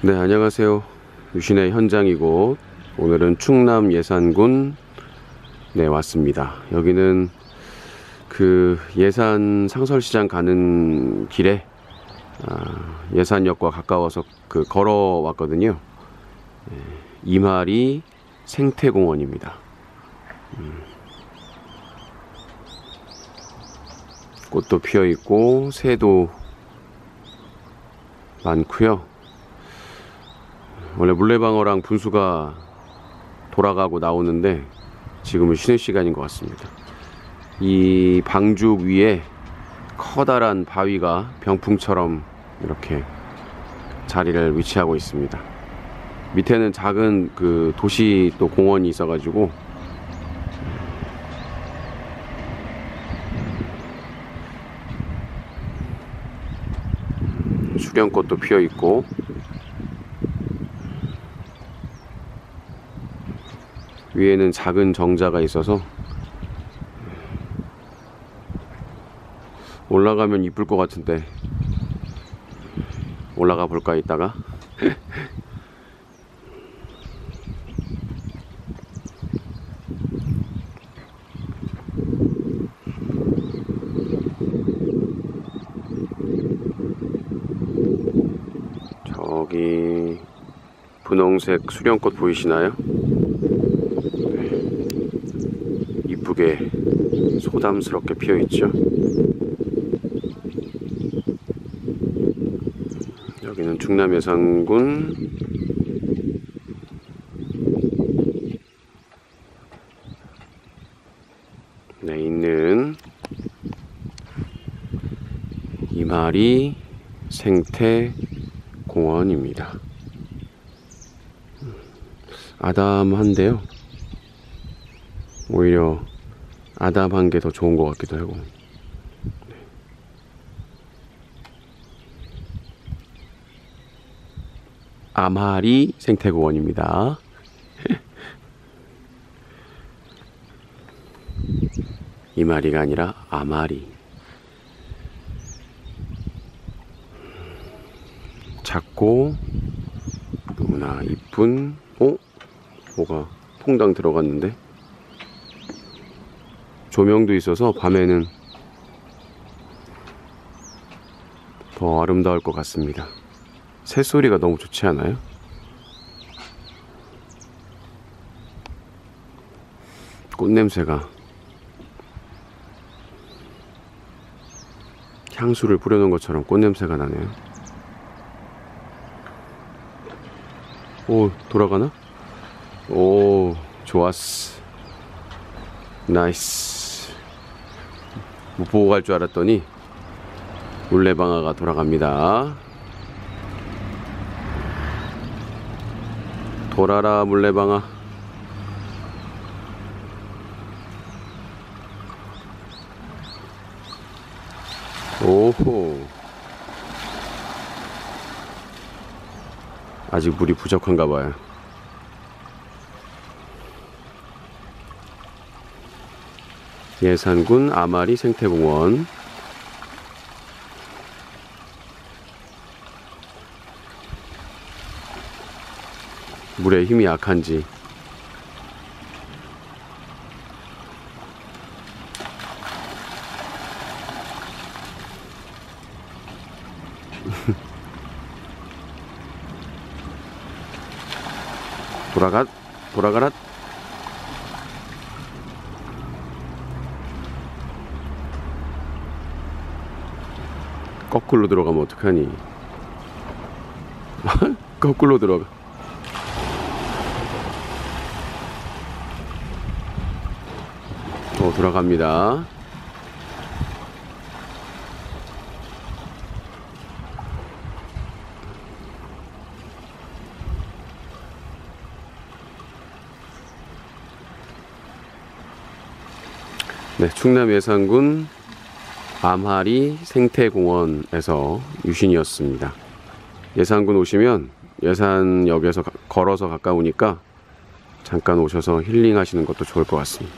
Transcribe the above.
네, 안녕하세요. 유신의 현장이고 오늘은 충남 예산군 네, 왔습니다. 여기는 그 예산 상설시장 가는 길에 아, 예산역과 가까워서 그 걸어 왔거든요. 네, 이마리 생태공원입니다. 음. 꽃도 피어 있고 새도 많고요. 원래 물레방어랑 분수가 돌아가고 나오는데 지금은 쉬는 시간인 것 같습니다. 이 방죽 위에 커다란 바위가 병풍처럼 이렇게 자리를 위치하고 있습니다. 밑에는 작은 그 도시 또 공원이 있어 가지고 수련꽃도 피어 있고 위에는 작은 정자가 있어서 올라가면 이쁠 것 같은데 올라가 볼까 이따가 저기 분홍색 수령꽃 보이시나요? 네. 이쁘게 소담스럽게 피어 있죠. 여기는 예산군 네 있는 이마리 생태 공원입니다. 아담한데요. 오히려 아담한 게 더 좋은 것 같기도 하고. 아마리 생태공원입니다. 이 마리가 아니라 아마리. 작고 너무나 이쁜 어? 뭐가 퐁당 들어갔는데 조명도 있어서 밤에는 더 아름다울 것 같습니다. 새소리가 너무 좋지 않아요? 꽃냄새가 향수를 뿌려놓은 것처럼 꽃냄새가 나네요. 오, 돌아가나? 오, 좋았어. nice. 못 보고 갈 줄 알았더니 물레방아가 돌아갑니다. 돌아라 물레방아. 오호. 아직 물이 부족한가 봐요. 예산군 아마리 생태공원. 물에 힘이 약한지. 돌아가 돌아가라 거꾸로 들어가면 어떡하니? 거꾸로 들어가. 어 돌아갑니다. 네, 충남 예산군 암하리 생태공원에서 유신이었습니다. 예산군 오시면 예산역에서 가- 걸어서 가까우니까 잠깐 오셔서 힐링하시는 것도 좋을 것 같습니다.